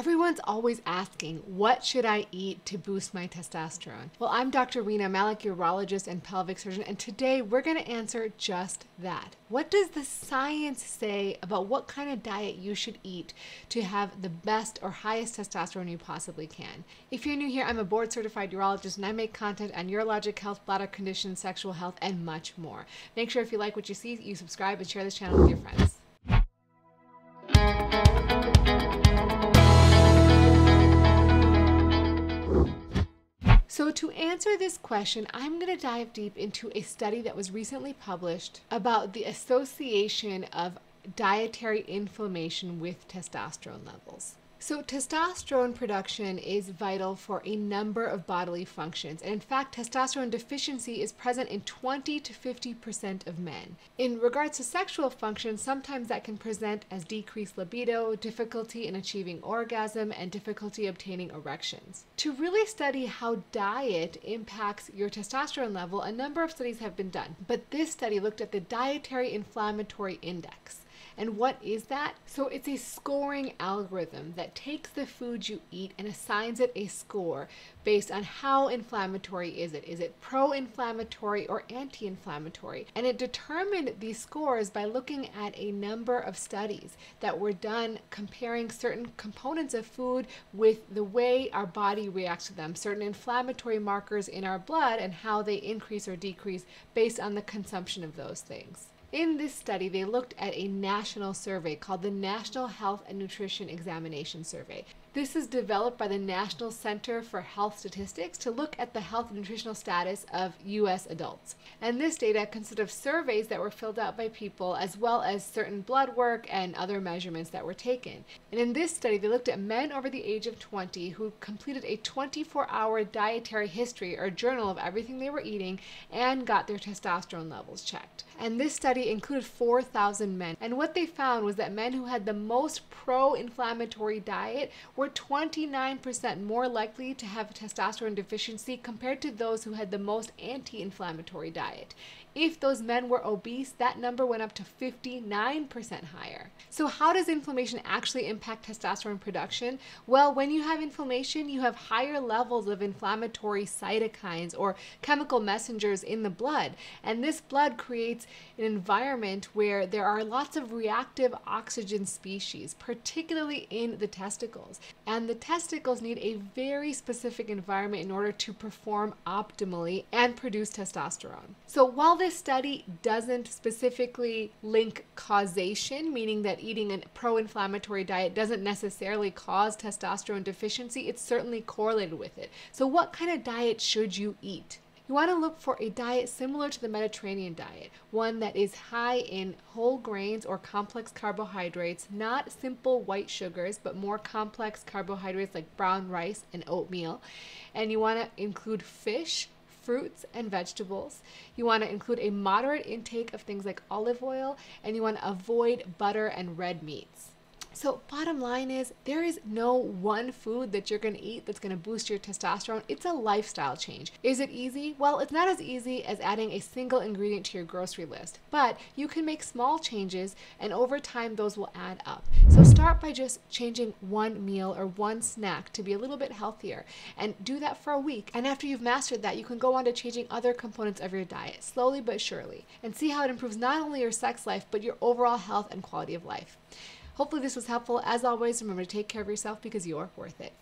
Everyone's always asking, what should I eat to boost my testosterone? Well, I'm Dr. Rena Malik, urologist and pelvic surgeon, and today we're going to answer just that. What does the science say about what kind of diet you should eat to have the best or highest testosterone you possibly can? If you're new here, I'm a board certified urologist and I make content on urologic health, bladder conditions, sexual health, and much more. Make sure if you like what you see, you subscribe and share this channel with your friends. So, to answer this question, I'm going to dive deep into a study that was recently published about the association of dietary inflammation with testosterone levels. So, testosterone production is vital for a number of bodily functions. And in fact, testosterone deficiency is present in 20 to 50% of men. In regards to sexual function, sometimes that can present as decreased libido, difficulty in achieving orgasm, and difficulty obtaining erections. To really study how diet impacts your testosterone level, a number of studies have been done. But this study looked at the dietary inflammatory index. And what is that? So it's a scoring algorithm that takes the food you eat and assigns it a score based on how inflammatory is it? Is it pro-inflammatory or anti-inflammatory? And it determined these scores by looking at a number of studies that were done comparing certain components of food with the way our body reacts to them, certain inflammatory markers in our blood and how they increase or decrease based on the consumption of those things. In this study, they looked at a national survey called the National Health and Nutrition Examination Survey. This is developed by the National Center for Health Statistics to look at the health and nutritional status of U.S. adults. And this data consists of surveys that were filled out by people as well as certain blood work and other measurements that were taken. And in this study, they looked at men over the age of 20 who completed a 24 hour dietary history or journal of everything they were eating and got their testosterone levels checked. And this study included 4,000 men. And what they found was that men who had the most pro inflammatory diet were 29% more likely to have testosterone deficiency compared to those who had the most anti inflammatory diet. If those men were obese, that number went up to 59% higher. So, how does inflammation actually impact testosterone production? Well, when you have inflammation, you have higher levels of inflammatory cytokines or chemical messengers in the blood. And this blood creates an environment where there are lots of reactive oxygen species, particularly in the testicles. And the testicles need a very specific environment in order to perform optimally and produce testosterone. So, while this study doesn't specifically link causation, meaning that eating a pro inflammatory diet doesn't necessarily cause testosterone deficiency, it's certainly correlated with it. So, what kind of diet should you eat? You want to look for a diet similar to the Mediterranean diet, one that is high in whole grains or complex carbohydrates, not simple white sugars, but more complex carbohydrates like brown rice and oatmeal. And you want to include fish, fruits and vegetables. You want to include a moderate intake of things like olive oil, and you want to avoid butter and red meats. So, bottom line is there is no one food that you're going to eat that's going to boost your testosterone. It's a lifestyle change. Is it easy? Well, it's not as easy as adding a single ingredient to your grocery list, but you can make small changes and over time those will add up. So, start by just changing one meal or one snack to be a little bit healthier and do that for a week. And after you've mastered that, you can go on to changing other components of your diet slowly but surely and see how it improves not only your sex life but your overall health and quality of life. Hopefully, this was helpful. As always, remember to take care of yourself because you're worth it.